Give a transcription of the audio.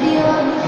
video